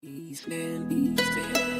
Eastland, Eastland.